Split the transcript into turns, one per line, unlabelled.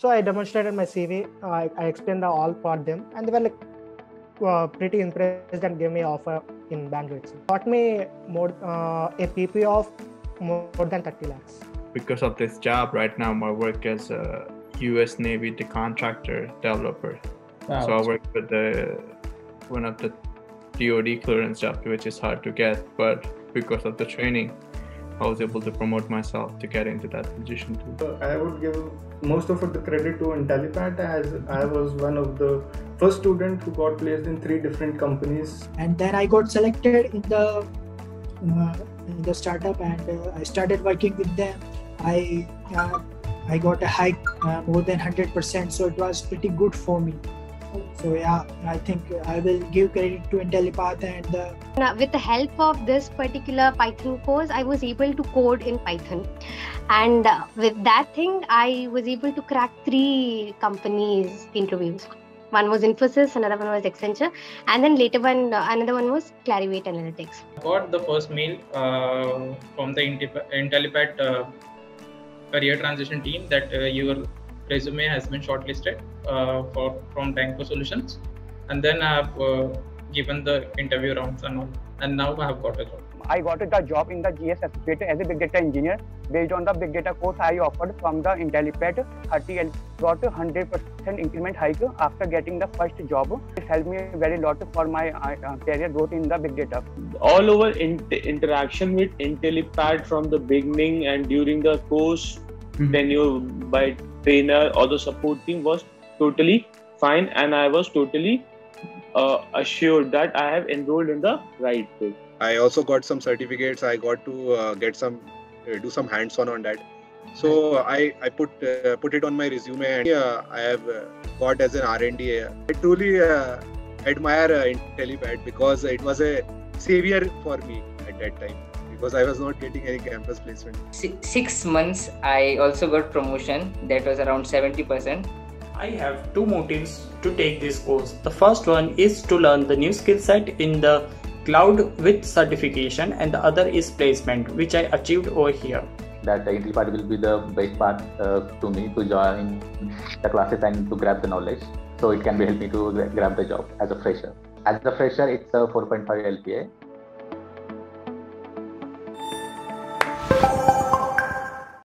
So I demonstrated my CV. I, I explained the all for them, and they were like uh, pretty impressed and gave me offer in Bangalore itself. Got me more uh, a PP of more, more than 30 lakhs.
Because of this job right now, I work as a U.S. Navy the contractor developer.
Wow.
So I work with the one of the DoD clearance jobs, which is hard to get, but because of the training, I was able to promote myself to get into that position too.
I would give most of the credit to Intellipaat as I was one of the first student who got placed in three different companies.
and then I got selected in the uh, in the startup and uh, I started working with them. I uh, I got a hike uh, more than hundred percent, so it was pretty good for me. So yeah, I think I will give credit to Intellipaat and uh,
Now, with the help of this particular Python course, I was able to code in Python. And uh, with that thing, I was able to crack three companies' interviews. One was Infosys, another one was Accenture, and then later one, uh, another one was Clarivate Analytics.
got the first mail uh, from the Intip- Intellipaat uh, career transition team that uh, your resume has been shortlisted uh, for from Tanko Solutions, and then I have uh, given the interview rounds and all, and now I have got a job.
I got the job in the GS Associated as a big data engineer based on the big data course I offered from the Intellipaat 30 and got 100% increment hike after getting the first job. It helped me very lot for my uh, career growth in the big data.
all over in- interaction with Intellipaat from the beginning and during the course tenure by trainer or the support team was totally fine and I was totally uh, assured that I have enrolled in the right way.
I also got some certificates. I got to uh, get some uh, do some hands-on on that. So I I put uh, put it on my resume and uh, I have uh, got as an R&D. I truly admire uh, Intellipaat because it was a savior for me at that time because I was not getting any campus placement.
Six months i also got promotion that was around 70%
I have two motives to take this course. The first one is to learn the new skill set in the cloud with certification, and the other is placement, which I achieved over here.
that the part will be the best part uh, to me to join the classes and to grab the knowledge. So it can be help me to grab the job as a fresher. As a fresher, it's a 4.5 LPA